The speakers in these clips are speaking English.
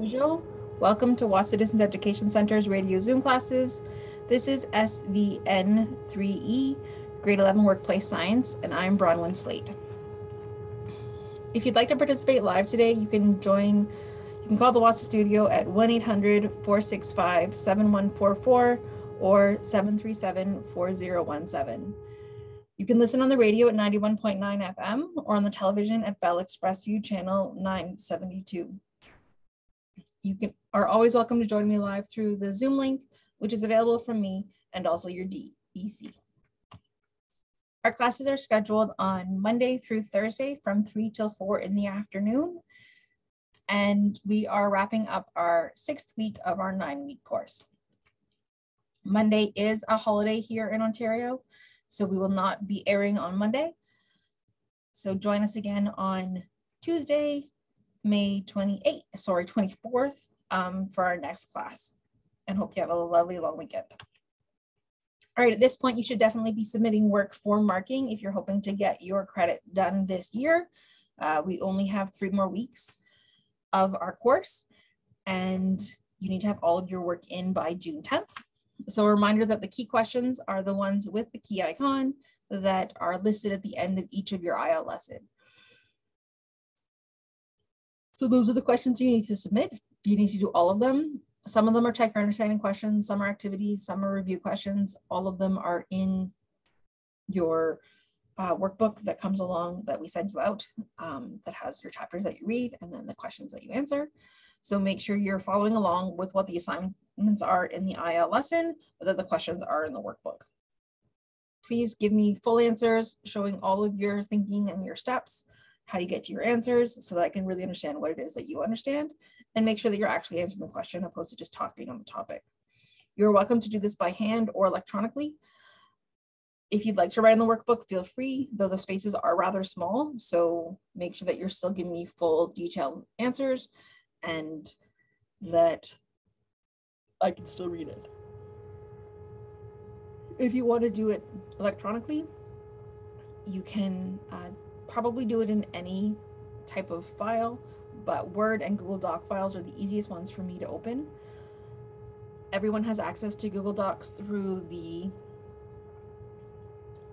Bonjour. Welcome to Wahsa Distance Education Center's radio Zoom classes. This is SVN3E, grade 11 workplace science, and I'm Bronwyn Slate. If you'd like to participate live today, you can join, you can call the Wahsa studio at 1-800-465-7144 or 737-4017. You can listen on the radio at 91.9 FM or on the television at Bell ExpressVu channel 972. You can, are always welcome to join me live through the Zoom link, which is available from me and also your DEC. Our classes are scheduled on Monday through Thursday from 3 till 4 in the afternoon. And we are wrapping up our sixth week of our nine week course. Monday is a holiday here in Ontario, so we will not be airing on Monday. So join us again on Tuesday, May 28th, sorry, 24th um, for our next class and hope you have a lovely long weekend. All right, at this point, you should definitely be submitting work for marking if you're hoping to get your credit done this year. Uh, we only have three more weeks of our course and you need to have all of your work in by June 10th. So a reminder that the key questions are the ones with the key icon that are listed at the end of each of your IL lesson. So those are the questions you need to submit. You need to do all of them. Some of them are check your understanding questions, some are activities, some are review questions. All of them are in your uh, workbook that comes along that we send you out um, that has your chapters that you read and then the questions that you answer. So make sure you're following along with what the assignments are in the IL lesson, but that the questions are in the workbook. Please give me full answers showing all of your thinking and your steps how you get to your answers so that I can really understand what it is that you understand and make sure that you're actually answering the question opposed to just talking on the topic. You're welcome to do this by hand or electronically. If you'd like to write in the workbook, feel free, though the spaces are rather small. So make sure that you're still giving me full detailed answers and that I can still read it. If you want to do it electronically, you can uh, probably do it in any type of file, but Word and Google Doc files are the easiest ones for me to open. Everyone has access to Google Docs through the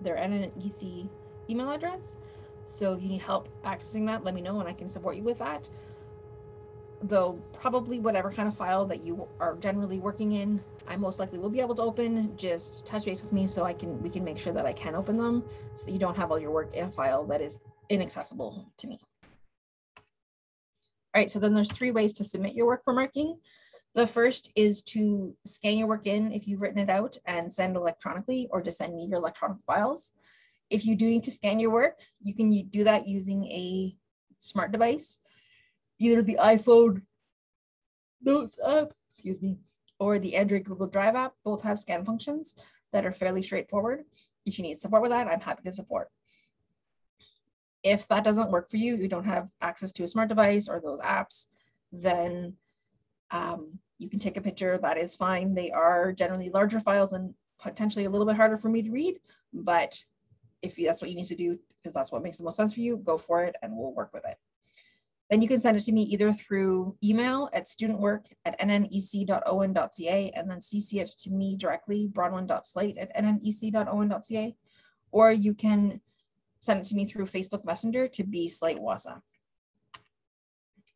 their NNEC email address. So if you need help accessing that, let me know and I can support you with that. Though probably whatever kind of file that you are generally working in, I most likely will be able to open. Just touch base with me so I can we can make sure that I can open them so that you don't have all your work in a file that is inaccessible to me. All right, so then there's three ways to submit your work for marking. The first is to scan your work in if you've written it out and send electronically or to send me your electronic files. If you do need to scan your work, you can do that using a smart device, either the iPhone Notes app, excuse me, or the Android Google Drive app. Both have scan functions that are fairly straightforward. If you need support with that, I'm happy to support. If that doesn't work for you, you don't have access to a smart device or those apps, then um, you can take a picture. That is fine. They are generally larger files and potentially a little bit harder for me to read, but if that's what you need to do, because that's what makes the most sense for you, go for it and we'll work with it. Then you can send it to me either through email at studentwork at nnec.on.ca and then CC it to me directly, bronwyn.slate at nnec.on.ca, or you can send it to me through Facebook Messenger to be Slate Wahsa.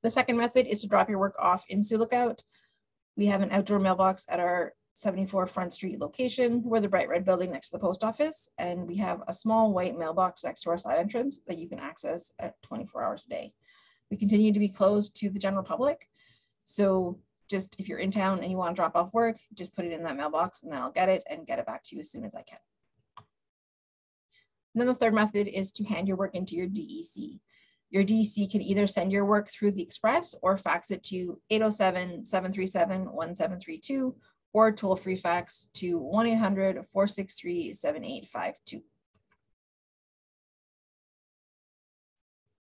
The second method is to drop your work off in Sioux Lookout. We have an outdoor mailbox at our 74 Front Street location. We're the bright red building next to the post office, and we have a small white mailbox next to our side entrance that you can access at 24 hours a day. We continue to be closed to the general public. So just if you're in town and you want to drop off work, just put it in that mailbox and then I'll get it and get it back to you as soon as I can. And then the third method is to hand your work into your DEC. Your DEC can either send your work through the Express or fax it to 807-737-1732 or toll-free fax to 1-800-463-7852.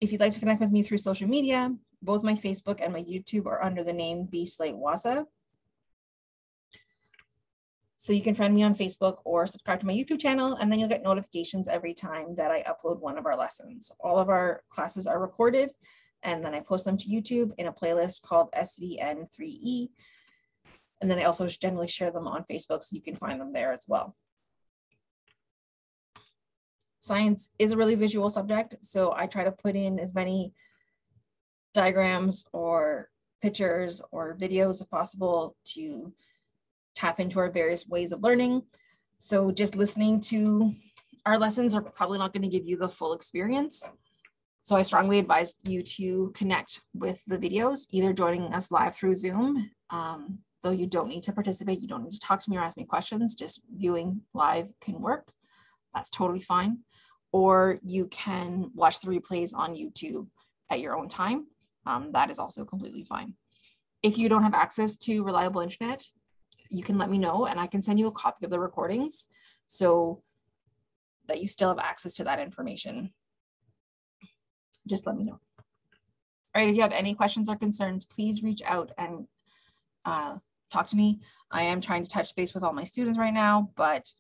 If you'd like to connect with me through social media, both my Facebook and my YouTube are under the name B Slate Wahsa. So you can friend me on Facebook or subscribe to my YouTube channel, and then you'll get notifications every time that I upload one of our lessons. All of our classes are recorded, and then I post them to YouTube in a playlist called SVN3E. And then I also generally share them on Facebook so you can find them there as well. Science is a really visual subject, so I try to put in as many diagrams or pictures or videos if possible to tap into our various ways of learning. So just listening to our lessons are probably not going to give you the full experience. So I strongly advise you to connect with the videos, either joining us live through Zoom, um, though you don't need to participate, you don't need to talk to me or ask me questions, just viewing live can work. That's totally fine. Or you can watch the replays on YouTube at your own time. Um, that is also completely fine. If you don't have access to reliable internet, you can let me know and I can send you a copy of the recordings so that you still have access to that information just let me know. All right, if you have any questions or concerns, please reach out and uh, talk to me. I am trying to touch base with all my students right now, but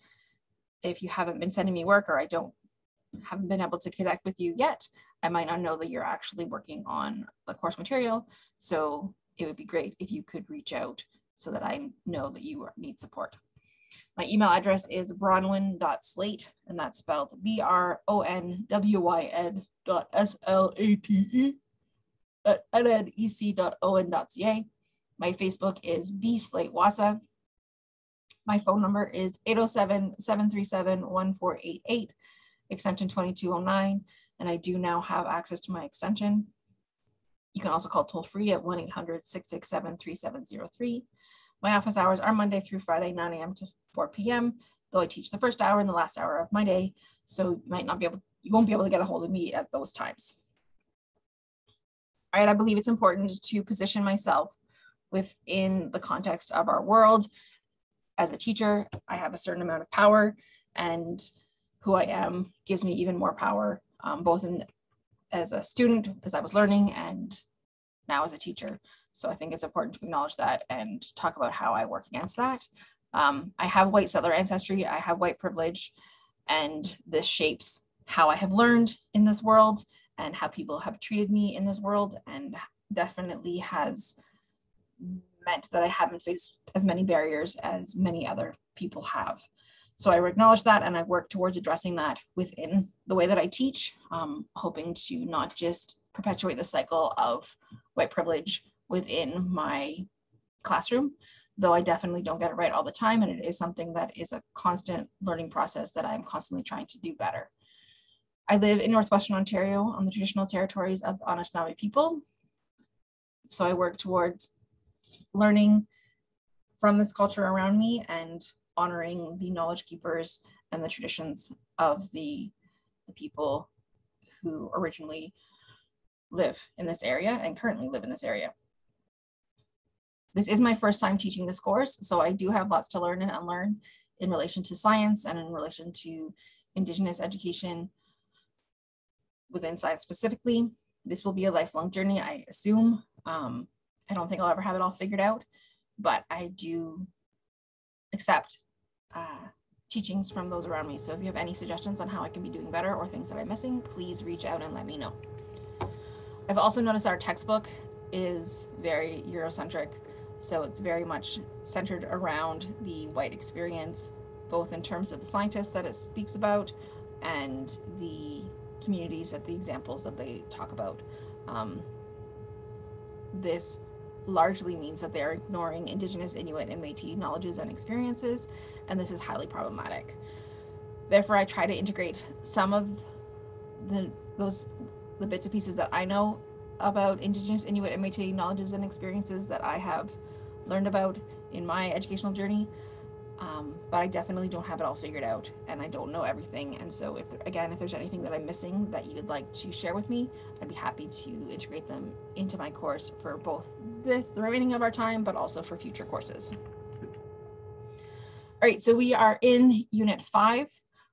if you haven't been sending me work or I don't haven't been able to connect with you yet, I might not know that you're actually working on the course material. So it would be great if you could reach out so that I know that you need support. My email address is bronwyn.slate, and that's spelled B-R-O-N-W-Y-N dot S-L-A-T-E at nnec.on.ca. My Facebook is B Slate Wahsa. My phone number is 807-737-1488, extension 2209, and I do now have access to my extension. You can also call toll free at 1-800-667-3703. My office hours are Monday through Friday, 9 a.m. to 4 p.m., though I teach the first hour and the last hour of my day, so you might not be able, you won't be able to get a hold of me at those times. All right, I believe it's important to position myself within the context of our world. As a teacher, I have a certain amount of power and who I am gives me even more power, um, both in as a student, as I was learning, and now as a teacher. So I think it's important to acknowledge that and talk about how I work against that. Um, I have white settler ancestry, I have white privilege, and this shapes how I have learned in this world and how people have treated me in this world, and definitely has meant that I haven't faced as many barriers as many other people have. So I acknowledge that and I work towards addressing that within the way that I teach, um, hoping to not just perpetuate the cycle of white privilege within my classroom, though I definitely don't get it right all the time. And it is something that is a constant learning process that I'm constantly trying to do better. I live in Northwestern Ontario on the traditional territories of the Anishinaabe people. So I work towards learning from this culture around me and honoring the knowledge keepers and the traditions of the, the people who originally live in this area and currently live in this area. This is my first time teaching this course, so I do have lots to learn and unlearn in relation to science and in relation to Indigenous education within science specifically. This will be a lifelong journey, I assume. Um, I don't think I'll ever have it all figured out, but I do accept uh, teachings from those around me. So if you have any suggestions on how I can be doing better or things that I'm missing, please reach out and let me know. I've also noticed our textbook is very Eurocentric. So it's very much centered around the white experience, both in terms of the scientists that it speaks about and the communities that the examples that they talk about. Um, this largely means that they're ignoring Indigenous, Inuit, and Métis knowledges and experiences, and this is highly problematic. Therefore, I try to integrate some of the those the bits and pieces that I know about Indigenous, Inuit, and Métis knowledges and experiences that I have learned about in my educational journey. Um, but I definitely don't have it all figured out and I don't know everything. And so if again, if there's anything that I'm missing that you'd like to share with me, I'd be happy to integrate them into my course for both this, the remaining of our time, but also for future courses. All right, so we are in unit five,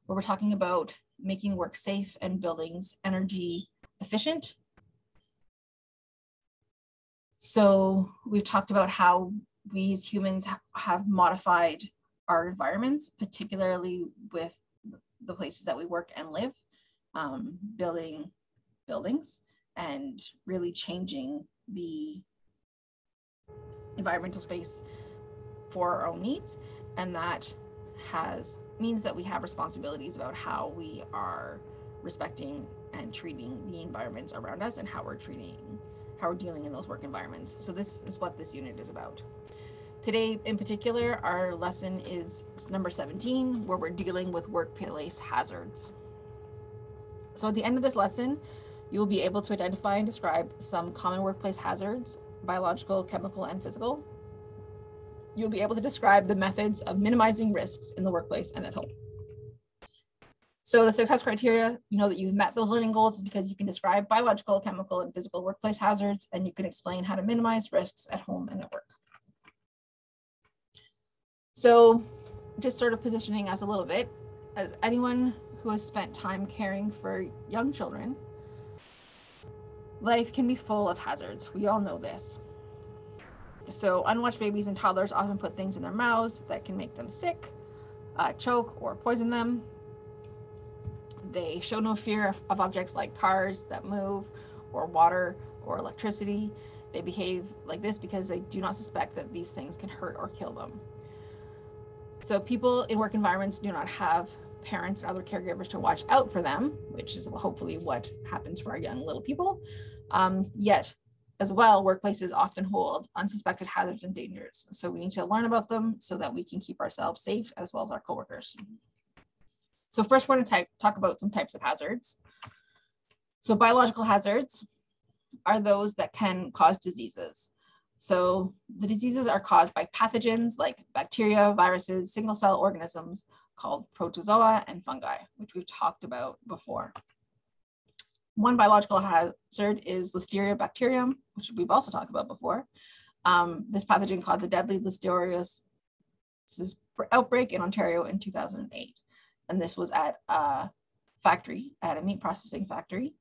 where we're talking about making work safe and buildings energy efficient. So we've talked about how we as humans have modified our environments, particularly with the places that we work and live, um, building buildings and really changing the environmental space for our own needs. And that has means that we have responsibilities about how we are respecting and treating the environment around us and how we're treating how we're dealing in those work environments. So this is what this unit is about. Today in particular, our lesson is number 17, where we're dealing with workplace hazards. So at the end of this lesson, you will be able to identify and describe some common workplace hazards, biological, chemical, and physical. You'll be able to describe the methods of minimizing risks in the workplace and at home. So the success criteria, you know that you've met those learning goals is because you can describe biological, chemical, and physical workplace hazards, and you can explain how to minimize risks at home and at work. So just sort of positioning us a little bit, as anyone who has spent time caring for young children, life can be full of hazards. We all know this. So unwatched babies and toddlers often put things in their mouths that can make them sick, uh, choke, or poison them. They show no fear of, of objects like cars that move, or water, or electricity. They behave like this because they do not suspect that these things can hurt or kill them. So people in work environments do not have parents and other caregivers to watch out for them, which is hopefully what happens for our young little people. Um, yet, as well, workplaces often hold unsuspected hazards and dangers. So we need to learn about them so that we can keep ourselves safe as well as our coworkers. So first we're gonna talk about some types of hazards. So biological hazards are those that can cause diseases. So the diseases are caused by pathogens like bacteria, viruses, single cell organisms called protozoa and fungi, which we've talked about before. One biological hazard is Listeria bacterium, which we've also talked about before. Um, this pathogen caused a deadly Listeriosis outbreak in Ontario in 2008 and this was at a factory, at a meat processing factory,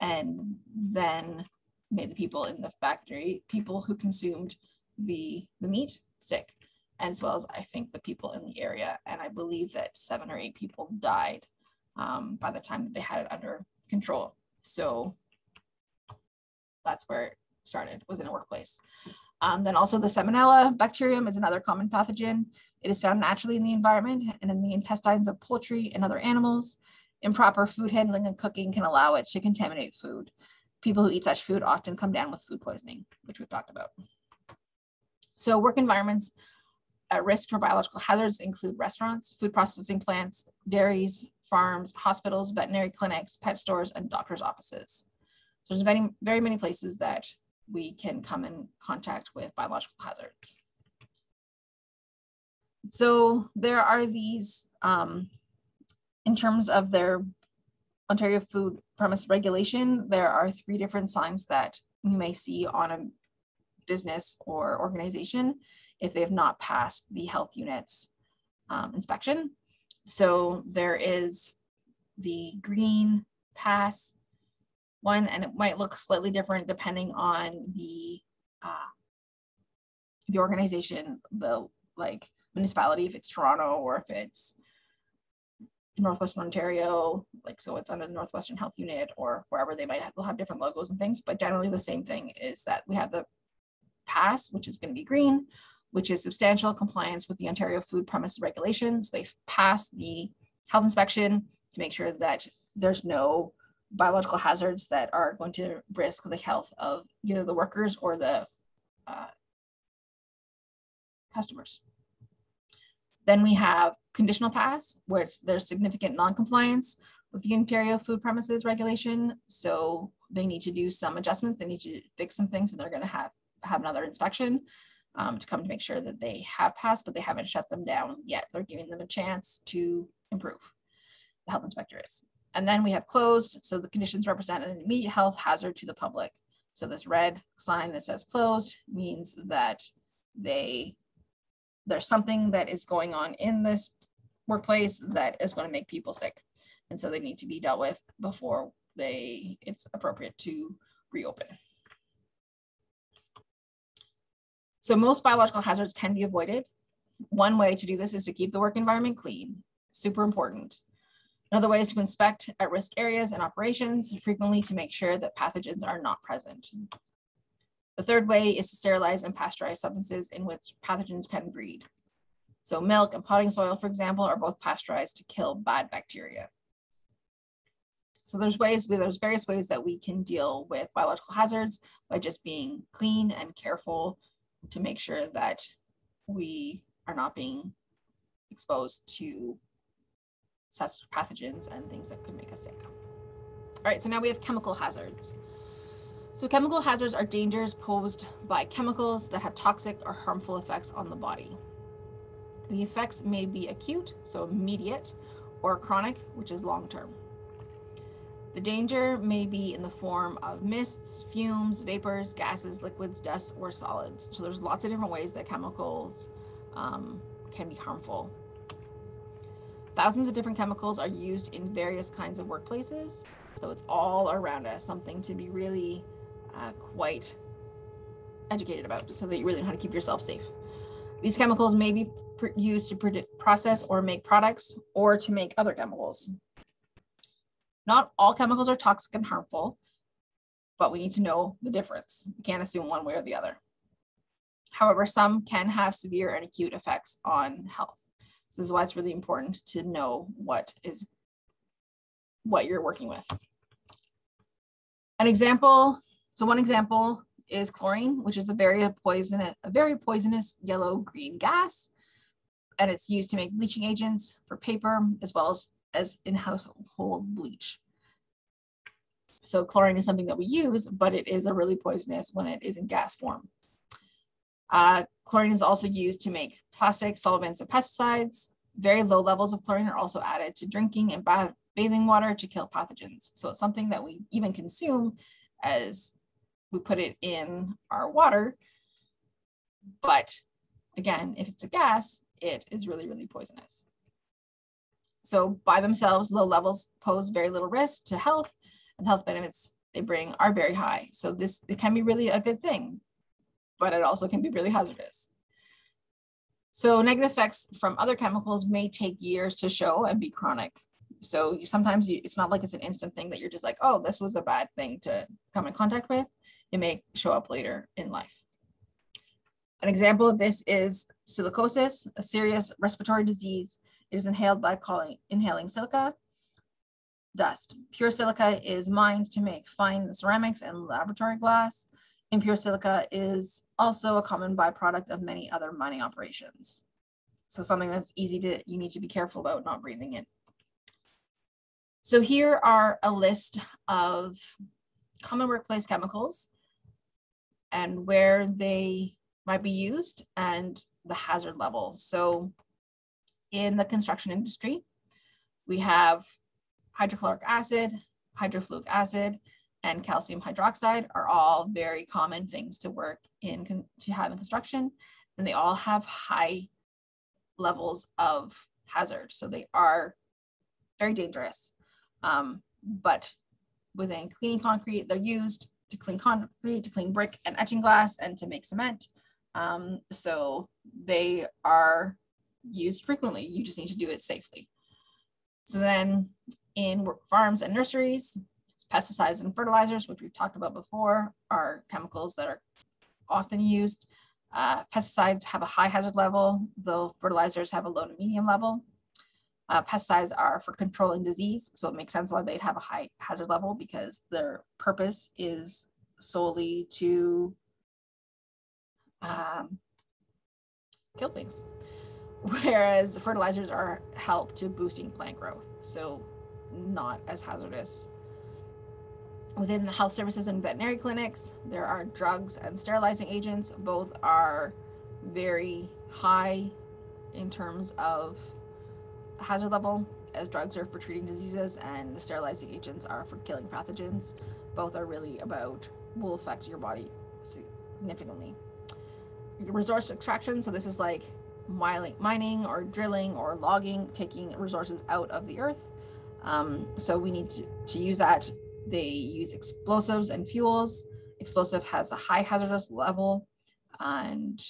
and then made the people in the factory, people who consumed the, the meat, sick, as well as I think the people in the area. And I believe that seven or eight people died um, by the time that they had it under control. So that's where it started, was in a workplace. Um, then also the Salmonella bacterium is another common pathogen. It is found naturally in the environment and in the intestines of poultry and other animals. Improper food handling and cooking can allow it to contaminate food. People who eat such food often come down with food poisoning, which we've talked about. So work environments at risk for biological hazards include restaurants, food processing plants, dairies, farms, hospitals, veterinary clinics, pet stores, and doctor's offices. So there's very, very many places that we can come in contact with biological hazards. So there are these, um, in terms of their Ontario Food Premise Regulation, there are three different signs that you may see on a business or organization if they have not passed the health unit's um, inspection. So there is the green pass one, and it might look slightly different depending on the uh, the organization, the like municipality, if it's Toronto or if it's Northwestern Ontario, like so it's under the Northwestern Health Unit or wherever they might have, they'll have different logos and things, but generally the same thing is that we have the pass, which is going to be green, which is substantial compliance with the Ontario Food Premises Regulations. They've passed the health inspection to make sure that there's no biological hazards that are going to risk the health of either the workers or the uh, customers. Then we have conditional pass, where there's significant non-compliance with the Ontario food premises regulation. So they need to do some adjustments. They need to fix some things and they're gonna have, have another inspection um, to come to make sure that they have passed, but they haven't shut them down yet. They're giving them a chance to improve. The health inspector is. And then we have closed. So the conditions represent an immediate health hazard to the public. So this red sign that says closed means that they there's something that is going on in this workplace that is going to make people sick. And so they need to be dealt with before they it's appropriate to reopen. So most biological hazards can be avoided. One way to do this is to keep the work environment clean, super important. Another way is to inspect at-risk areas and operations frequently to make sure that pathogens are not present. The third way is to sterilize and pasteurize substances in which pathogens can breed. So milk and potting soil, for example, are both pasteurized to kill bad bacteria. So there's ways, there's various ways that we can deal with biological hazards by just being clean and careful to make sure that we are not being exposed to such pathogens and things that could make us sick. All right, so now we have chemical hazards. So chemical hazards are dangers posed by chemicals that have toxic or harmful effects on the body. The effects may be acute, so immediate, or chronic, which is long term. The danger may be in the form of mists, fumes, vapors, gases, liquids, dust, or solids. So there's lots of different ways that chemicals um, can be harmful. Thousands of different chemicals are used in various kinds of workplaces. So it's all around us, something to be really uh, quite educated about so that you really know how to keep yourself safe. These chemicals may be used to process or make products or to make other chemicals. Not all chemicals are toxic and harmful, but we need to know the difference. We can't assume one way or the other. However, some can have severe and acute effects on health. So this is why it's really important to know what is what you're working with. An example, so one example is chlorine, which is a very poisonous, a very poisonous yellow green gas. And it's used to make bleaching agents for paper as well as as in household bleach. So chlorine is something that we use, but it is a really poisonous when it is in gas form. Uh, chlorine is also used to make plastic solvents and pesticides. Very low levels of chlorine are also added to drinking and bath bathing water to kill pathogens. So it's something that we even consume as we put it in our water. But again, if it's a gas, it is really, really poisonous. So by themselves, low levels pose very little risk to health and health benefits they bring are very high. So this it can be really a good thing, but it also can be really hazardous. So negative effects from other chemicals may take years to show and be chronic. So sometimes you, it's not like it's an instant thing that you're just like, oh, this was a bad thing to come in contact with. It may show up later in life. An example of this is silicosis, a serious respiratory disease it is inhaled by calling, inhaling silica dust. Pure silica is mined to make fine ceramics and laboratory glass. Impure silica is also a common byproduct of many other mining operations. So something that's easy to, you need to be careful about not breathing in. So here are a list of common workplace chemicals and where they might be used and the hazard level. So in the construction industry. We have hydrochloric acid, hydrofluoric acid, and calcium hydroxide are all very common things to work in to have in construction, and they all have high levels of hazard. So they are very dangerous. Um, but within cleaning concrete, they're used to clean concrete, to clean brick and etching glass, and to make cement. Um, so they are used frequently. You just need to do it safely. So then in farms and nurseries, pesticides and fertilizers, which we've talked about before, are chemicals that are often used. Uh, pesticides have a high hazard level, though fertilizers have a low to medium level. Uh, pesticides are for controlling disease, so it makes sense why they'd have a high hazard level because their purpose is solely to um, kill things whereas fertilizers are help to boosting plant growth, so not as hazardous. Within the health services and veterinary clinics, there are drugs and sterilizing agents. Both are very high in terms of hazard level, as drugs are for treating diseases and sterilizing agents are for killing pathogens. Both are really about will affect your body significantly. Resource extraction, so this is like mining or drilling or logging, taking resources out of the earth. Um, so we need to, to use that. They use explosives and fuels. Explosive has a high hazardous level and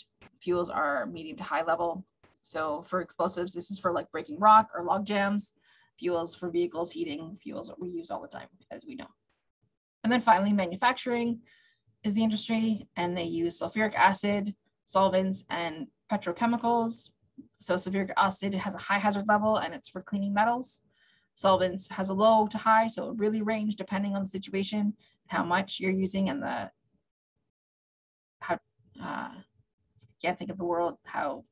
fuels are medium to high level. So for explosives, this is for like breaking rock or log jams. fuels for vehicles, heating, fuels that we use all the time, as we know. And then finally, manufacturing is the industry, and they use sulfuric acid, solvents, and petrochemicals. So sulfuric acid has a high hazard level and it's for cleaning metals. Solvents has a low to high, so it really range depending on the situation, how much you're using and the how uh, can't think of the world how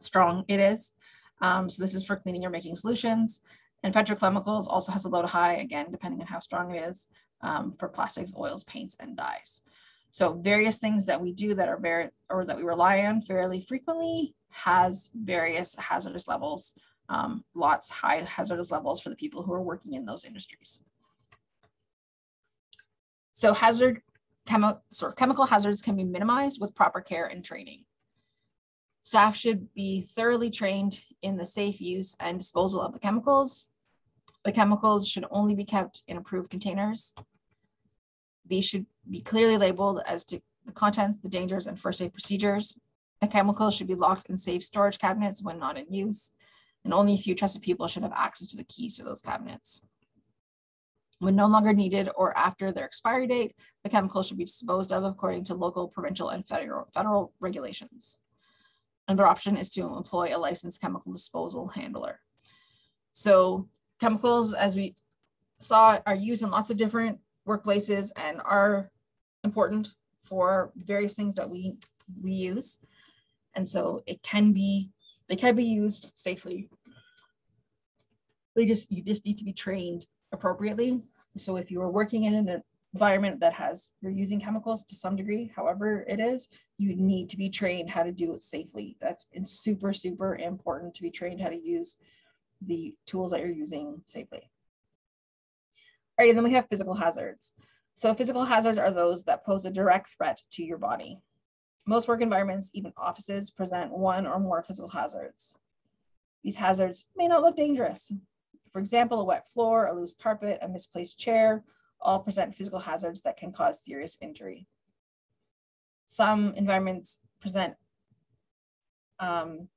strong it is. Um, so this is for cleaning or making solutions. And petrochemicals also has a low to high, again, depending on how strong it is um, for plastics, oils, paints, and dyes. So various things that we do that are very, or that we rely on fairly frequently has various hazardous levels, um, lots high hazardous levels for the people who are working in those industries. So hazard, chemi sort of chemical hazards can be minimized with proper care and training. Staff should be thoroughly trained in the safe use and disposal of the chemicals. The chemicals should only be kept in approved containers. These should be clearly labeled as to the contents, the dangers, and first aid procedures. The chemicals should be locked in safe storage cabinets when not in use, and only a few trusted people should have access to the keys to those cabinets. When no longer needed or after their expiry date, the chemicals should be disposed of according to local, provincial, and federal, federal regulations. Another option is to employ a licensed chemical disposal handler. So chemicals, as we saw, are used in lots of different workplaces and are important for various things that we, we use. And so it can be, they can be used safely. They just, you just need to be trained appropriately. So if you are working in an environment that has, you're using chemicals to some degree, however it is, you need to be trained how to do it safely. That's super, super important to be trained how to use the tools that you're using safely. All right, and then we have physical hazards. So physical hazards are those that pose a direct threat to your body. Most work environments, even offices, present one or more physical hazards. These hazards may not look dangerous. For example, a wet floor, a loose carpet, a misplaced chair, all present physical hazards that can cause serious injury. Some environments present um,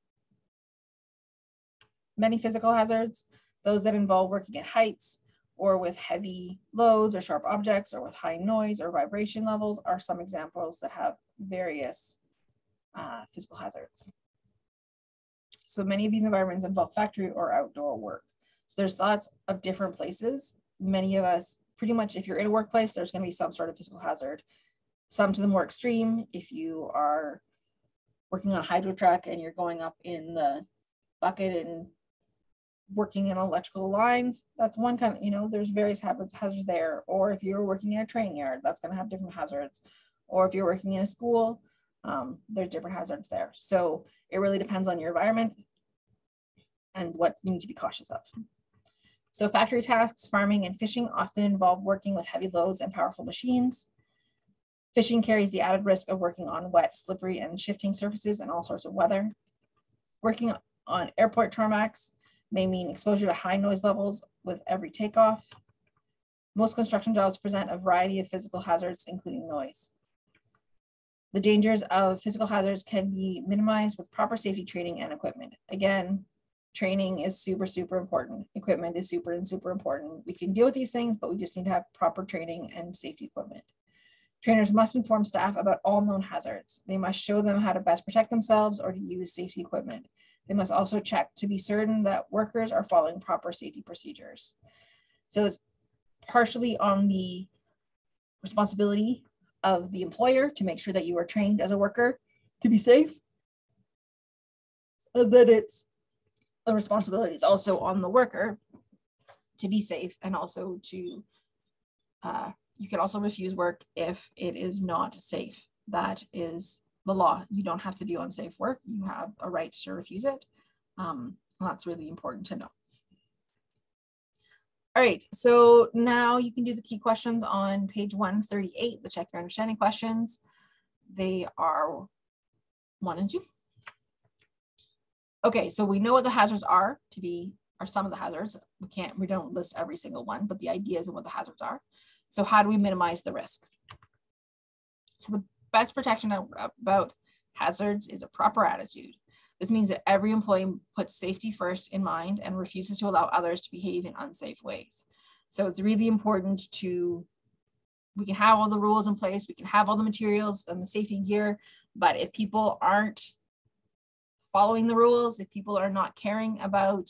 many physical hazards, those that involve working at heights, or with heavy loads or sharp objects or with high noise or vibration levels are some examples that have various uh, physical hazards. So many of these environments involve factory or outdoor work. So there's lots of different places. Many of us, pretty much if you're in a workplace, there's gonna be some sort of physical hazard. Some to the more extreme, if you are working on a hydro truck and you're going up in the bucket and working in electrical lines, that's one kind of, you know, there's various hazards there. Or if you're working in a train yard, that's going to have different hazards. Or if you're working in a school, um, there's different hazards there. So it really depends on your environment and what you need to be cautious of. So factory tasks, farming, and fishing often involve working with heavy loads and powerful machines. Fishing carries the added risk of working on wet, slippery, and shifting surfaces in all sorts of weather. Working on airport tarmacs may mean exposure to high noise levels with every takeoff. Most construction jobs present a variety of physical hazards, including noise. The dangers of physical hazards can be minimized with proper safety training and equipment. Again, training is super, super important. Equipment is super and super important. We can deal with these things, but we just need to have proper training and safety equipment. Trainers must inform staff about all known hazards. They must show them how to best protect themselves or to use safety equipment. They must also check to be certain that workers are following proper safety procedures. So it's partially on the responsibility of the employer to make sure that you are trained as a worker to be safe. And then it's the responsibility is also on the worker to be safe and also to, uh, you can also refuse work if it is not safe. That is the law. You don't have to do unsafe work. You have a right to refuse it. Um, that's really important to know. All right, so now you can do the key questions on page 138, the check your understanding questions. They are one and two. Okay, so we know what the hazards are to be, or some of the hazards. We can't, we don't list every single one, but the ideas of what the hazards are. So how do we minimize the risk? So the best protection about hazards is a proper attitude. This means that every employee puts safety first in mind and refuses to allow others to behave in unsafe ways. So it's really important to, we can have all the rules in place, we can have all the materials and the safety gear, but if people aren't following the rules, if people are not caring about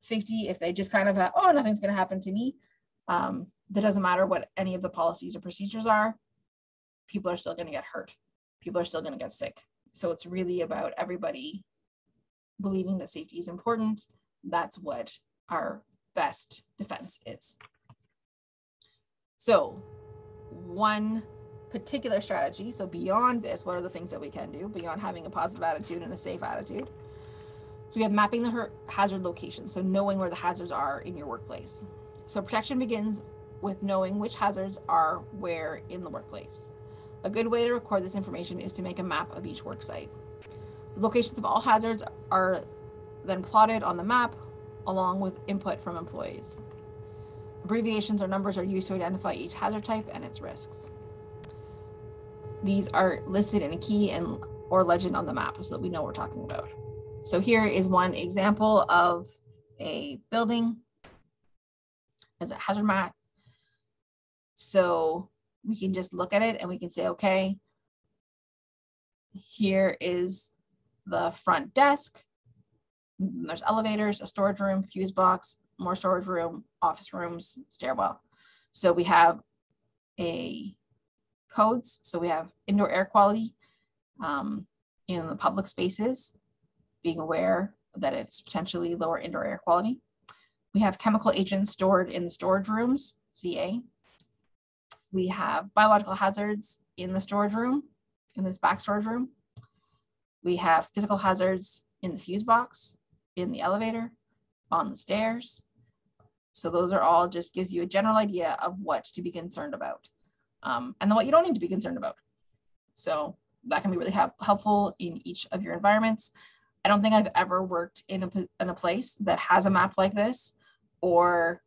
safety, if they just kind of, have, oh, nothing's going to happen to me, um, that doesn't matter what any of the policies or procedures are, people are still going to get hurt. People are still going to get sick. So it's really about everybody believing that safety is important. That's what our best defense is. So one particular strategy, so beyond this, what are the things that we can do beyond having a positive attitude and a safe attitude? So we have mapping the hazard location, so knowing where the hazards are in your workplace. So protection begins with knowing which hazards are where in the workplace. A good way to record this information is to make a map of each worksite. The locations of all hazards are then plotted on the map along with input from employees. Abbreviations or numbers are used to identify each hazard type and its risks. These are listed in a key and or legend on the map so that we know what we're talking about. So here is one example of a building as a hazard map. So we can just look at it and we can say, okay, here is the front desk. There's elevators, a storage room, fuse box, more storage room, office rooms, stairwell. So we have a codes. So we have indoor air quality um, in the public spaces, being aware that it's potentially lower indoor air quality. We have chemical agents stored in the storage rooms, CA. We have biological hazards in the storage room, in this back storage room. We have physical hazards in the fuse box, in the elevator, on the stairs. So those are all just gives you a general idea of what to be concerned about. Um, and then what you don't need to be concerned about. So that can be really helpful in each of your environments. I don't think I've ever worked in a, in a place that has a map like this or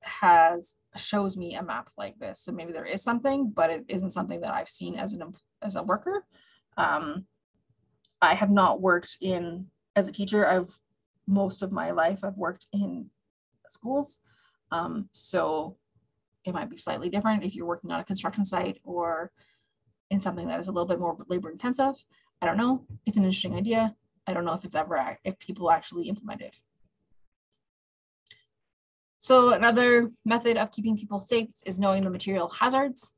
has shows me a map like this. So maybe there is something, but it isn't something that I've seen as an as a worker. Um, I have not worked in as a teacher. I've most of my life I've worked in schools. Um, so it might be slightly different if you're working on a construction site or in something that is a little bit more labor intensive. I don't know. It's an interesting idea. I don't know if it's ever if people actually implement it. So another method of keeping people safe is knowing the material hazards.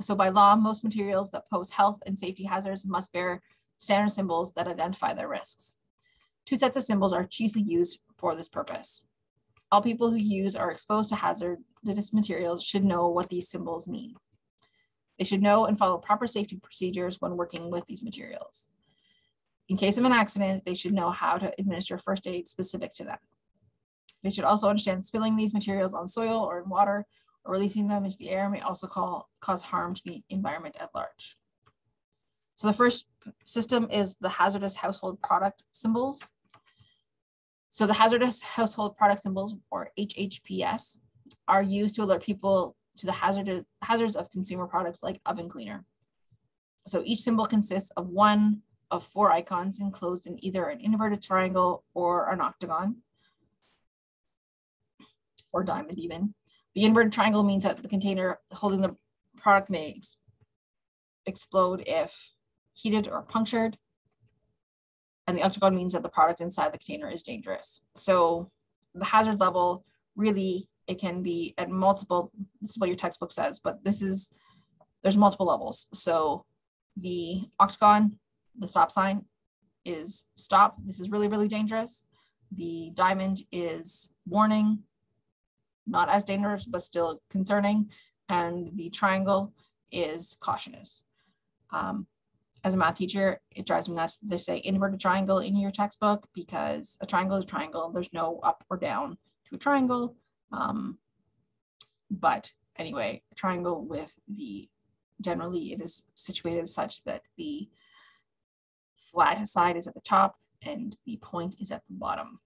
So by law, most materials that pose health and safety hazards must bear standard symbols that identify their risks. Two sets of symbols are chiefly used for this purpose. All people who use or are exposed to hazardous materials should know what these symbols mean. They should know and follow proper safety procedures when working with these materials. In case of an accident, they should know how to administer first aid specific to them. They should also understand spilling these materials on soil or in water or releasing them into the air may also call, cause harm to the environment at large. So the first system is the hazardous household product symbols. So the hazardous household product symbols, or HHPS, are used to alert people to the hazard, hazards of consumer products like oven cleaner. So each symbol consists of one of four icons enclosed in either an inverted triangle or an octagon or diamond even. The inverted triangle means that the container holding the product may ex explode if heated or punctured. And the octagon means that the product inside the container is dangerous. So the hazard level really, it can be at multiple, this is what your textbook says, but this is, there's multiple levels. So the octagon, the stop sign is stop. This is really, really dangerous. The diamond is warning not as dangerous, but still concerning. And the triangle is cautious. Um, as a math teacher, it drives me nuts to say inverted triangle in your textbook because a triangle is a triangle. There's no up or down to a triangle. Um, but anyway, a triangle with the, generally it is situated such that the flat side is at the top and the point is at the bottom.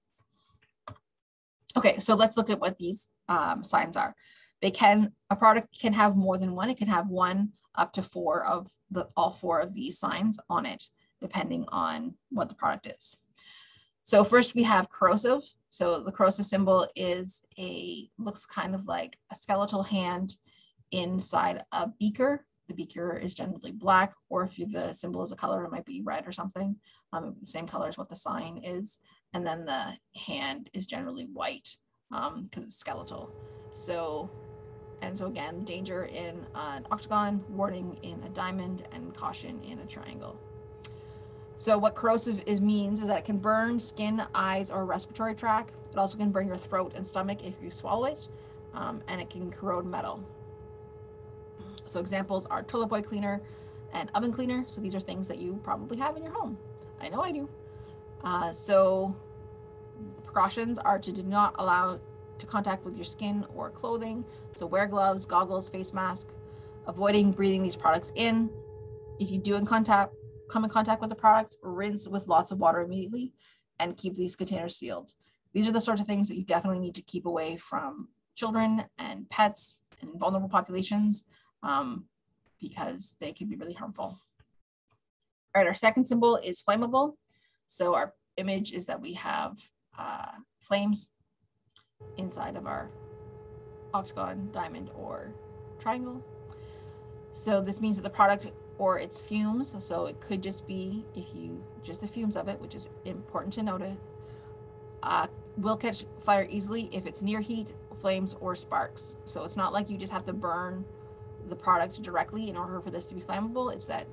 Okay, so let's look at what these um, signs are. They can, a product can have more than one. It can have one up to four of the, all four of these signs on it. depending on what the product is. So first we have corrosive. So the corrosive symbol is a, looks kind of like a skeletal hand inside a beaker. The beaker is generally black, or if the symbol is a color, it might be red or something. Um, the same color as what the sign is. And then the hand is generally white because um, it's skeletal. So, and so again, danger in an octagon, warning in a diamond, and caution in a triangle. So what corrosive is means is that it can burn skin, eyes, or respiratory tract. It also can burn your throat and stomach if you swallow it, um, and it can corrode metal. So examples are toilet boy cleaner and oven cleaner. So these are things that you probably have in your home. I know I do. Uh, so precautions are to do not allow to contact with your skin or clothing. So wear gloves, goggles, face mask, avoiding breathing these products in. If you do in contact, come in contact with the product, rinse with lots of water immediately and keep these containers sealed. These are the sorts of things that you definitely need to keep away from children and pets and vulnerable populations um, because they can be really harmful. All right, our second symbol is flammable. So our image is that we have uh, flames inside of our octagon, diamond, or triangle. So this means that the product or its fumes. So it could just be if you just the fumes of it, which is important to notice, Uh, will catch fire easily if it's near heat, flames, or sparks. So it's not like you just have to burn the product directly in order for this to be flammable. It's that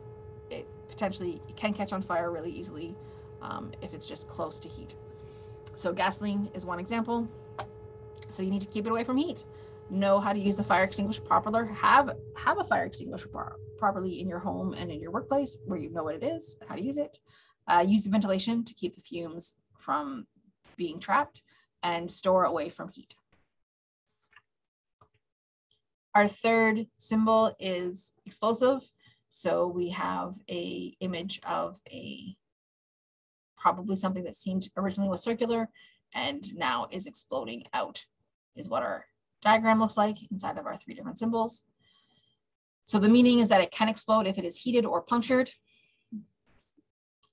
it potentially can catch on fire really easily um, if it's just close to heat. So gasoline is one example. So you need to keep it away from heat. Know how to use the fire extinguisher properly. Have have a fire extinguisher properly in your home and in your workplace where you know what it is, how to use it. Uh, use the ventilation to keep the fumes from being trapped and store away from heat. Our third symbol is explosive. So we have a image of a probably something that seemed originally was circular and now is exploding out is what our diagram looks like inside of our three different symbols. So the meaning is that it can explode if it is heated or punctured.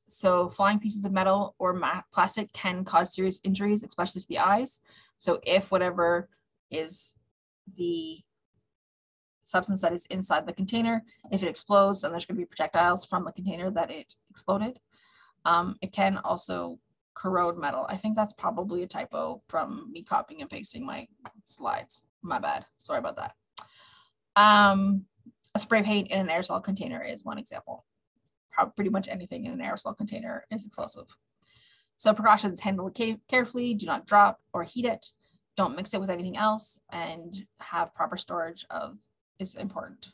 So flying pieces of metal or plastic can cause serious injuries, especially to the eyes. So if whatever is the substance that is inside the container, if it explodes, then there's going to be projectiles from the container that it exploded. Um, it can also corrode metal. I think that's probably a typo from me copying and pasting my slides. My bad. Sorry about that. Um, a spray paint in an aerosol container is one example. Probably pretty much anything in an aerosol container is explosive. So precautions, handle it carefully, do not drop or heat it, don't mix it with anything else, and have proper storage of is important.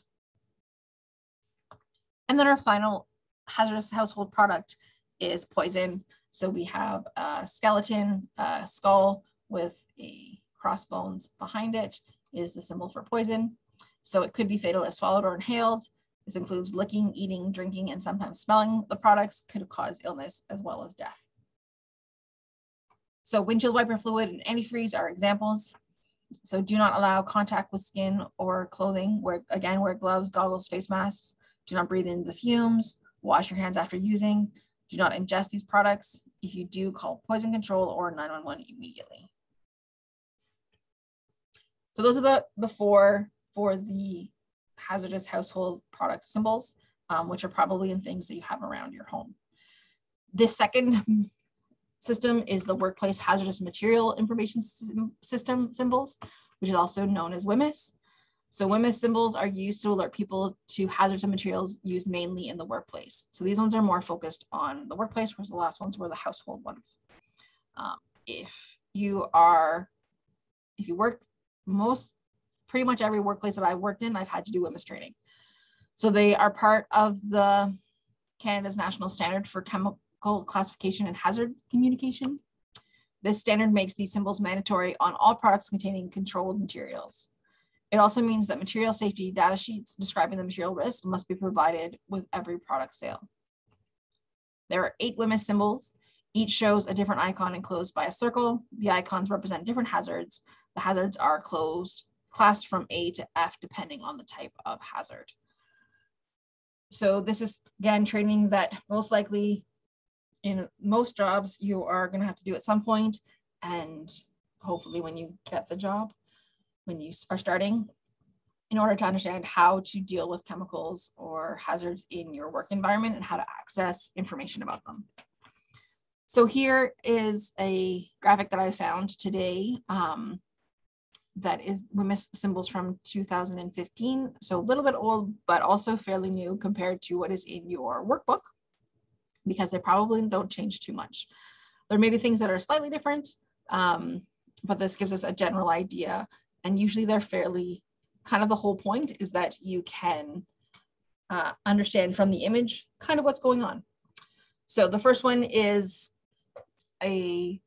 And then our final hazardous household product is poison. So we have a skeleton, a skull with a crossbones behind it is the symbol for poison. So it could be fatal if swallowed or inhaled. This includes licking, eating, drinking, and sometimes smelling the products could cause illness as well as death. So windshield wiper fluid and antifreeze are examples. So do not allow contact with skin or clothing. Wear, again, wear gloves, goggles, face masks. Do not breathe in the fumes. Wash your hands after using. Do not ingest these products. If you do, call poison control or 911 immediately. So those are the, the four for the hazardous household product symbols, um, which are probably in things that you have around your home. This second system is the Workplace Hazardous Material Information System symbols, which is also known as WHMIS. So WHMIS symbols are used to alert people to hazardous materials used mainly in the workplace. So these ones are more focused on the workplace, whereas the last ones were the household ones. Um, if you are, if you work most pretty much every workplace that I've worked in, I've had to do WHMIS training. So they are part of the Canada's national standard for chemical classification and hazard communication. This standard makes these symbols mandatory on all products containing controlled materials. It also means that material safety data sheets describing the material risk must be provided with every product sale. There are eight WHMIS symbols. Each shows a different icon enclosed by a circle. The icons represent different hazards. The hazards are closed classed from A to F depending on the type of hazard. so this is again training that most likely in most jobs you are going to have to do at some point and hopefully when you get the job when you are starting in order to understand how to deal with chemicals or hazards in your work environment and how to access information about them. So here is a graphic that I found today um, that is WHMIS symbols from 2015. So a little bit old, but also fairly new compared to what is in your workbook because they probably don't change too much. There may be things that are slightly different, um, but this gives us a general idea. And usually they're fairly, kind of the whole point is that you can uh, understand from the image kind of what's going on. So the first one is a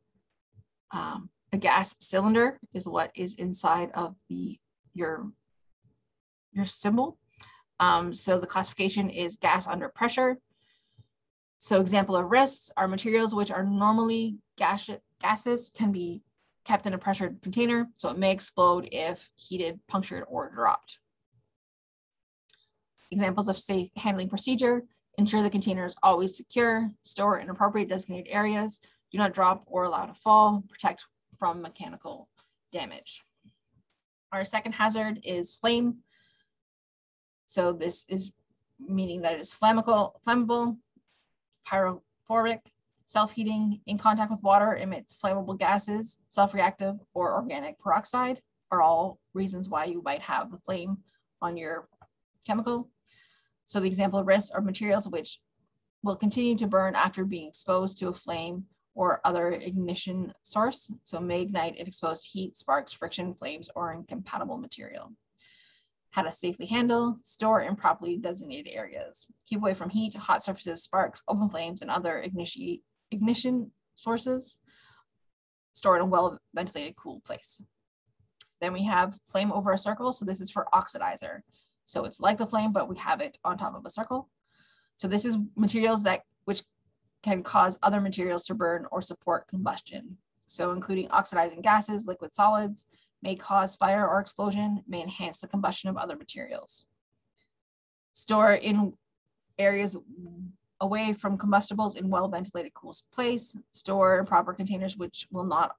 um, a gas cylinder is what is inside of the your your symbol. Um, so the classification is gas under pressure. So example of risks are materials which are normally gas gases can be kept in a pressured container, so it may explode if heated, punctured, or dropped. Examples of safe handling procedure, ensure the container is always secure, store in appropriate designated areas, do not drop or allow to fall, protect from mechanical damage. Our second hazard is flame. So this is meaning that it is flammable, flammable, pyrophoric, self-heating, in contact with water, emits flammable gases, self-reactive, or organic peroxide are all reasons why you might have the flame on your chemical. So the example of risks are materials which will continue to burn after being exposed to a flame or other ignition source. So may ignite if exposed to heat, sparks, friction, flames, or incompatible material. How to safely handle, store in properly designated areas. Keep away from heat, hot surfaces, sparks, open flames, and other ignition, ignition sources. Store in a well ventilated, cool place. Then we have flame over a circle. So this is for oxidizer. So it's like the flame, but we have it on top of a circle. So this is materials that which can cause other materials to burn or support combustion. So including oxidizing gases, liquid solids, may cause fire or explosion, may enhance the combustion of other materials. Store in areas away from combustibles in well-ventilated cool place. Store in proper containers which will not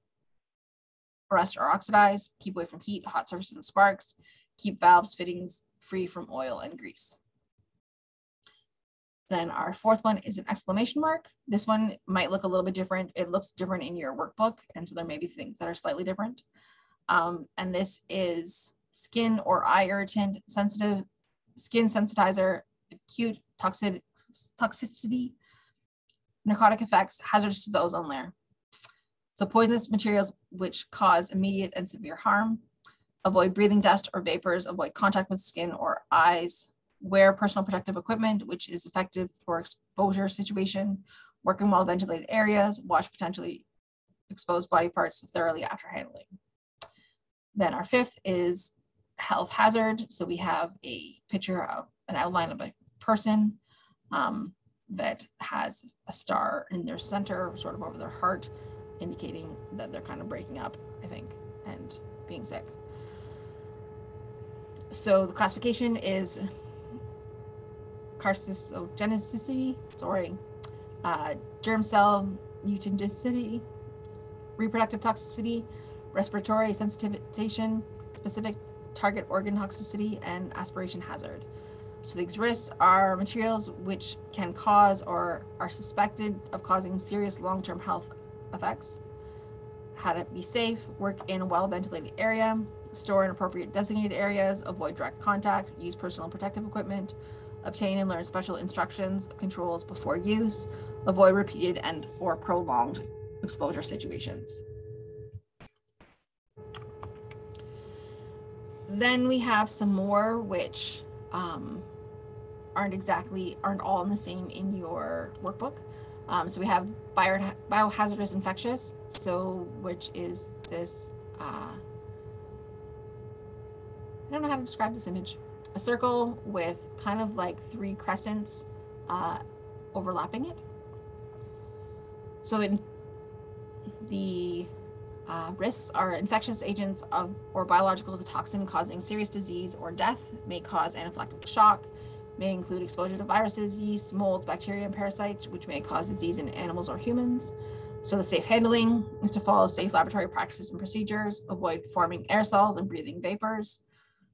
rust or oxidize. Keep away from heat, hot surfaces, and sparks. Keep valves, fittings free from oil and grease. Then our fourth one is an exclamation mark. This one might look a little bit different. It looks different in your workbook. And so there may be things that are slightly different. Um, and this is skin or eye irritant, sensitive, skin sensitizer, acute toxic, toxicity, narcotic effects, hazardous to those on there. So poisonous materials which cause immediate and severe harm. Avoid breathing dust or vapors, avoid contact with skin or eyes, wear personal protective equipment, which is effective for exposure situation, work in well-ventilated areas, wash potentially exposed body parts thoroughly after handling. Then our fifth is health hazard. So we have a picture of an outline of a person um, that has a star in their center, sort of over their heart, indicating that they're kind of breaking up, I think, and being sick. So the classification is carcinogenicity, sorry, uh, germ cell mutagenicity, reproductive toxicity, respiratory sensitization, specific target organ toxicity, and aspiration hazard. So these risks are materials which can cause or are suspected of causing serious long-term health effects. How to be safe, work in a well-ventilated area, store in appropriate designated areas, avoid direct contact, use personal protective equipment, obtain and learn special instructions, controls before use, avoid repeated and or prolonged exposure situations. Then we have some more which um, aren't exactly, aren't all in the same in your workbook. Um, so we have bio, biohazardous infectious, so which is this, uh, I don't know how to describe this image a circle with kind of like three crescents uh, overlapping it. So in the uh, risks are infectious agents of or biological toxin causing serious disease or death may cause anaphylactic shock, may include exposure to viruses, yeast, mold, bacteria, and parasites, which may cause disease in animals or humans. So the safe handling is to follow safe laboratory practices and procedures, avoid forming aerosols and breathing vapors,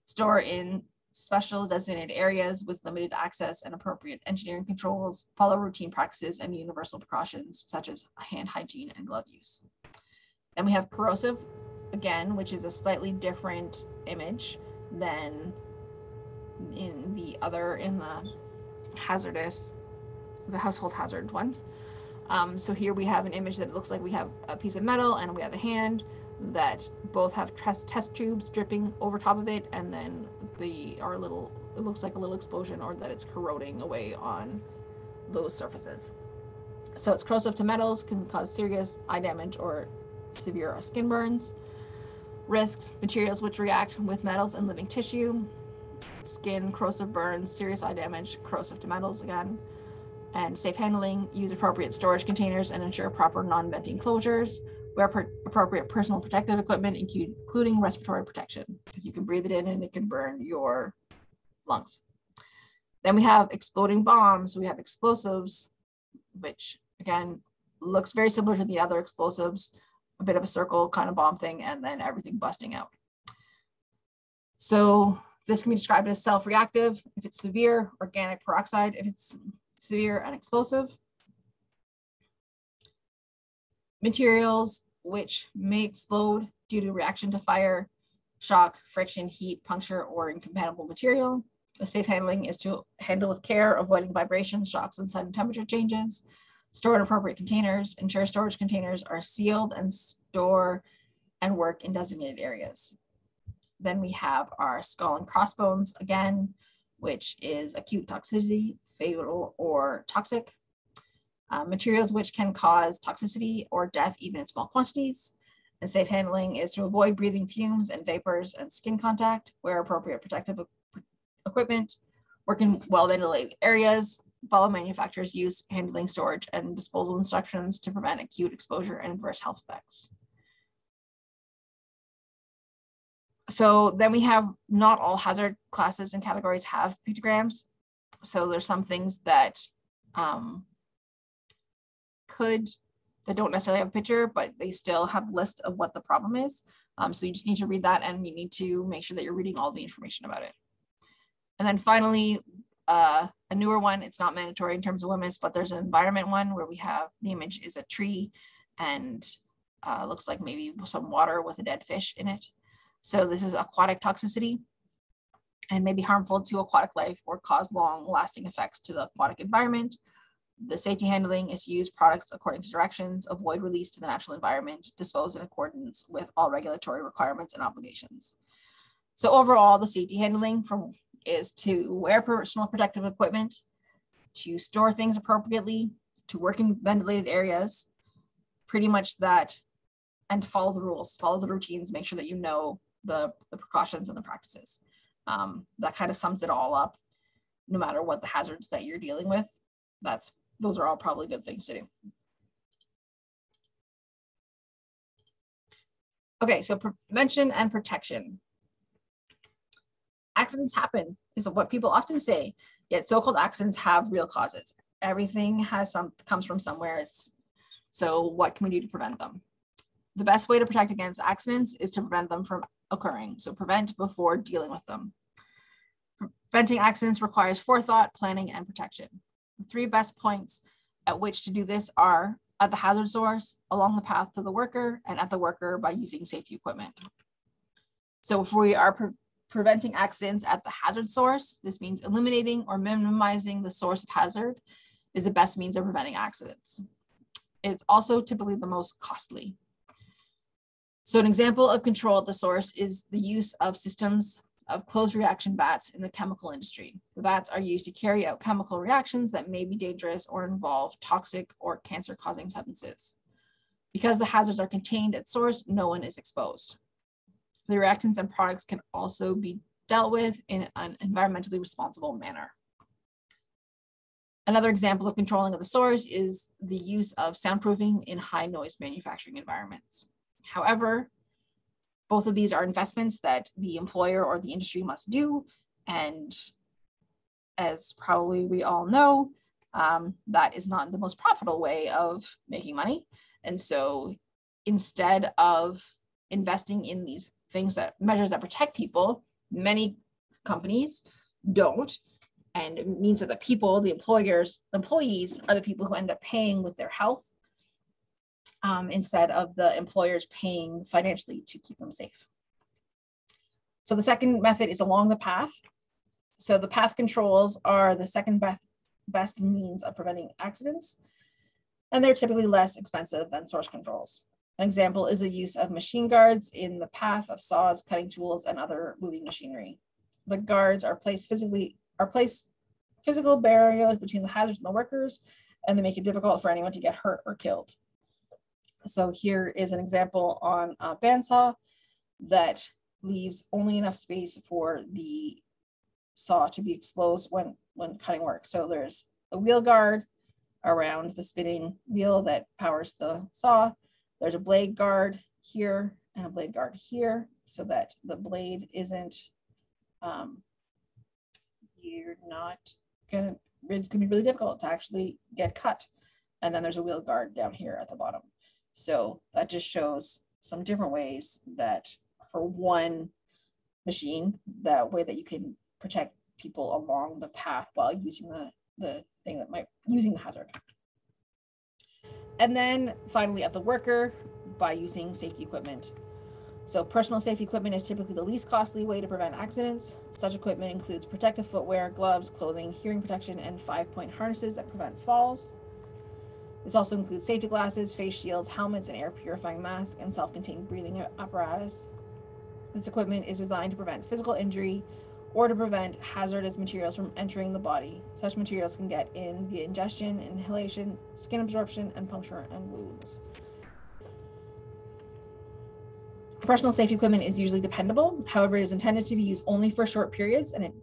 store in special designated areas with limited access and appropriate engineering controls, follow routine practices and universal precautions such as hand hygiene and glove use. Then we have corrosive, again, which is a slightly different image than in the other, in the hazardous, the household hazard ones. Um, so here we have an image that looks like we have a piece of metal and we have a hand that both have test, test tubes dripping over top of it and then the a little it looks like a little explosion or that it's corroding away on those surfaces so it's corrosive to metals can cause serious eye damage or severe skin burns risks materials which react with metals and living tissue skin corrosive burns serious eye damage corrosive to metals again and safe handling use appropriate storage containers and ensure proper non-venting closures wear per- appropriate personal protective equipment, including respiratory protection, because you can breathe it in and it can burn your lungs. Then we have exploding bombs, we have explosives, which again looks very similar to the other explosives, a bit of a circle kind of bomb thing, and then everything busting out. So this can be described as self-reactive if it's severe, organic peroxide if it's severe and explosive, materials which may explode due to reaction to fire, shock, friction, heat, puncture, or incompatible material. The safe handling is to handle with care, avoiding vibrations, shocks, and sudden temperature changes. Store in appropriate containers. Ensure storage containers are sealed and store and work in designated areas. Then we have our skull and crossbones again, which is acute toxicity, fatal, or toxic uh, materials which can cause toxicity or death even in small quantities. And safe handling is to avoid breathing fumes and vapors and skin contact, wear appropriate protective equipment, work in well ventilated areas, follow manufacturer's use, handling, storage, and disposal instructions to prevent acute exposure and adverse health effects. So then we have not all hazard classes and categories have pictograms. So there's some things that um, could that don't necessarily have a picture, but they still have a list of what the problem is. Um, so you just need to read that and you need to make sure that you're reading all the information about it. And then finally, uh, a newer one, it's not mandatory in terms of WHMIS, but there's an environment one where we have the image is a tree and uh, looks like maybe some water with a dead fish in it. So this is aquatic toxicity and may be harmful to aquatic life or cause long lasting effects to the aquatic environment the safety handling is use products according to directions, avoid release to the natural environment, dispose in accordance with all regulatory requirements and obligations. So overall, the safety handling from is to wear personal protective equipment, to store things appropriately, to work in ventilated areas, pretty much that, and follow the rules, follow the routines, make sure that you know the, the precautions and the practices. Um, that kind of sums it all up, no matter what the hazards that you're dealing with. That's those are all probably good things to do. Okay, so prevention and protection. Accidents happen is what people often say, yet so-called accidents have real causes. Everything has some comes from somewhere. It's so what can we do to prevent them? The best way to protect against accidents is to prevent them from occurring. So prevent before dealing with them. Preventing accidents requires forethought, planning, and protection. The three best points at which to do this are at the hazard source, along the path to the worker, and at the worker by using safety equipment. So if we are pre preventing accidents at the hazard source, this means eliminating or minimizing the source of hazard is the best means of preventing accidents. It's also typically the most costly. So an example of control at the source is the use of systems of closed reaction vats in the chemical industry. The vats are used to carry out chemical reactions that may be dangerous or involve toxic or cancer causing substances. Because the hazards are contained at source, no one is exposed. The reactants and products can also be dealt with in an environmentally responsible manner. Another example of controlling of the source is the use of soundproofing in high noise manufacturing environments. However, both of these are investments that the employer or the industry must do. And as probably we all know, um, that is not the most profitable way of making money. And so instead of investing in these things that measures that protect people, many companies don't. And it means that the people, the employers, employees are the people who end up paying with their health um, instead of the employers paying financially to keep them safe. So the second method is along the path. So the path controls are the second best, best means of preventing accidents, and they're typically less expensive than source controls. An example is the use of machine guards in the path of saws, cutting tools, and other moving machinery. The guards are placed physically are placed physical barriers between the hazards and the workers, and they make it difficult for anyone to get hurt or killed. So here is an example on a bandsaw that leaves only enough space for the saw to be exposed when, when cutting work. So there's a wheel guard around the spinning wheel that powers the saw. There's a blade guard here and a blade guard here so that the blade isn't, um, you're not gonna, it's gonna be really difficult to actually get cut. And then there's a wheel guard down here at the bottom. So that just shows some different ways that for one machine, that way that you can protect people along the path while using the, the thing that might, using the hazard. And then finally at the worker by using safety equipment. So personal safety equipment is typically the least costly way to prevent accidents. Such equipment includes protective footwear, gloves, clothing, hearing protection, and five-point harnesses that prevent falls. This also includes safety glasses, face shields, helmets, and air purifying masks, and self-contained breathing apparatus. This equipment is designed to prevent physical injury or to prevent hazardous materials from entering the body. Such materials can get in via ingestion, inhalation, skin absorption, and puncture and wounds. Personal safety equipment is usually dependable. However, it is intended to be used only for short periods and it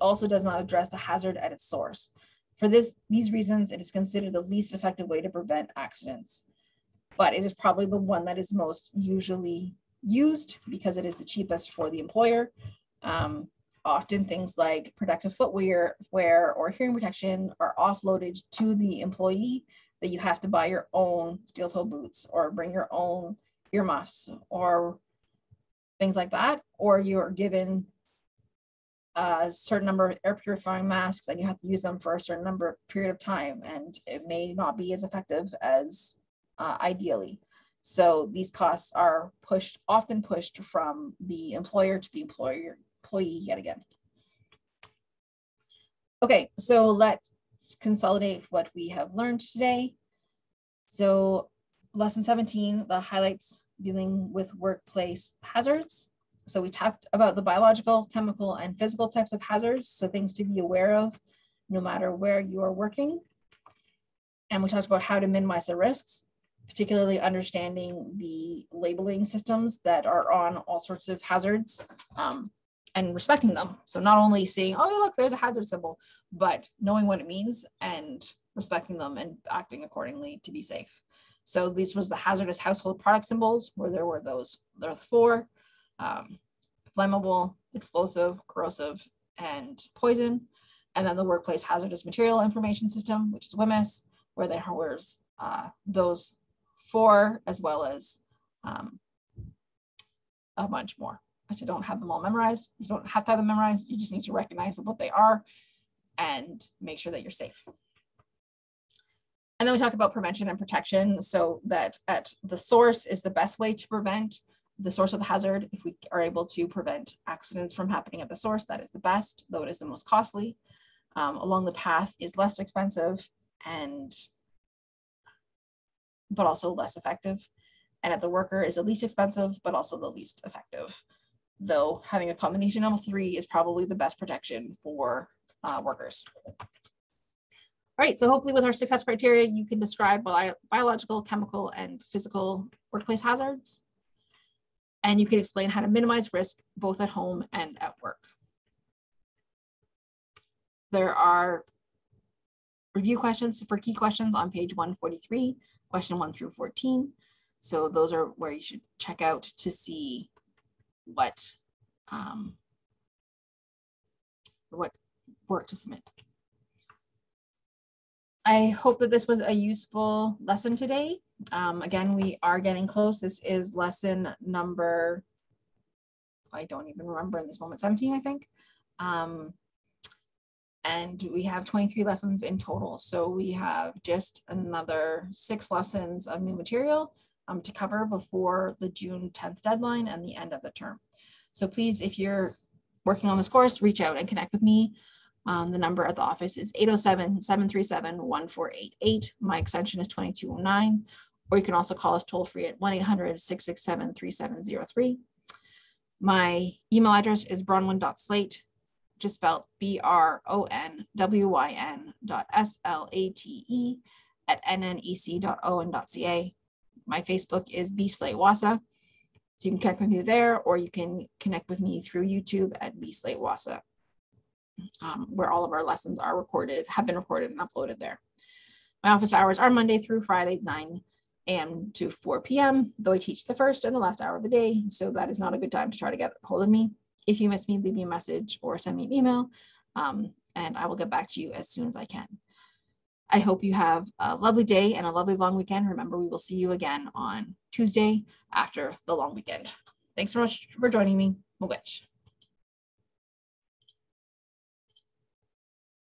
also does not address the hazard at its source. For this, these reasons, it is considered the least effective way to prevent accidents, but it is probably the one that is most usually used because it is the cheapest for the employer. Um, often things like protective footwear wear or hearing protection are offloaded to the employee that you have to buy your own steel toe boots or bring your own earmuffs or things like that, or you're given a certain number of air purifying masks and you have to use them for a certain number of period of time and it may not be as effective as uh, ideally. So these costs are pushed, often pushed from the employer to the employer employee yet again. Okay, so let's consolidate what we have learned today. So lesson 17, the highlights dealing with workplace hazards. So we talked about the biological, chemical, and physical types of hazards, so things to be aware of no matter where you are working. And we talked about how to minimize the risks, particularly understanding the labeling systems that are on all sorts of hazards um, and respecting them. So not only seeing, oh, look, there's a hazard symbol, but knowing what it means and respecting them and acting accordingly to be safe. So this was the hazardous household product symbols where there were those, there were four um, flammable, explosive, corrosive, and poison. And then the workplace hazardous material information system, which is WHMIS, where there was uh, those four as well as um, a bunch more. But you don't have them all memorized. You don't have to have them memorized. You just need to recognize what they are and make sure that you're safe. And then we talked about prevention and protection so that at the source is the best way to prevent the source of the hazard. If we are able to prevent accidents from happening at the source, that is the best, though it is the most costly. Um, along the path is less expensive and but also less effective. And at the worker is the least expensive, but also the least effective. Though having a combination of three is probably the best protection for uh, workers. All right, so hopefully with our success criteria, you can describe bi biological, chemical, and physical workplace hazards and you can explain how to minimize risk both at home and at work. There are review questions for key questions on page 143, question 1 through 14. So those are where you should check out to see what um, what work to submit. I hope that this was a useful lesson today. Um, again, we are getting close. This is lesson number, I don't even remember in this moment, 17, I think. Um, and we have 23 lessons in total. So we have just another six lessons of new material um, to cover before the June 10th deadline and the end of the term. So please, if you're working on this course, reach out and connect with me. Um, the number at the office is 807-737-1488. My extension is 2209, or you can also call us toll free at 1-800-667-3703. My email address is bronwyn.slate just spelled B-R-O-N-W-Y-N dot S-L-A-T-E at nnec.on.ca. My Facebook is B Slate Wahsa. So you can connect with me there, or you can connect with me through YouTube at B Slate Wahsa, um, where all of our lessons are recorded, have been recorded and uploaded there. My office hours are Monday through Friday, 9 a.m. to 4 p.m., though I teach the first and the last hour of the day. So that is not a good time to try to get a hold of me. If you miss me, leave me a message or send me an email, um, and I will get back to you as soon as I can. I hope you have a lovely day and a lovely long weekend. Remember, we will see you again on Tuesday after the long weekend. Thanks so much for joining me. Mwich.